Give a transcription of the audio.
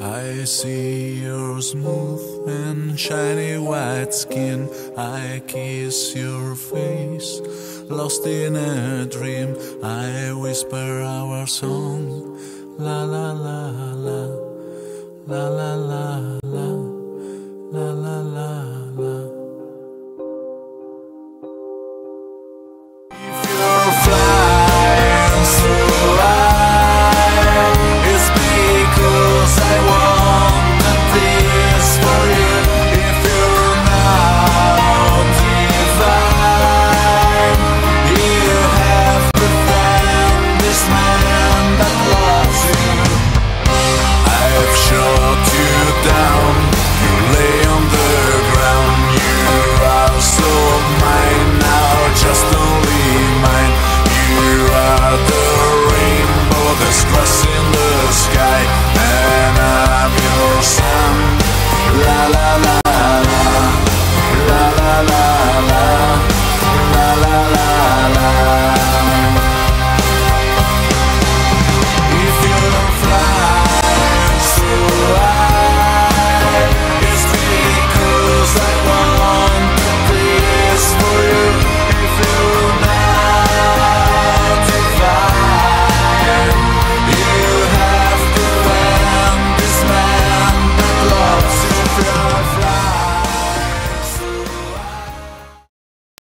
I see your smooth and shiny white skin. I kiss your face, lost in a dream. I whisper our song, la la la.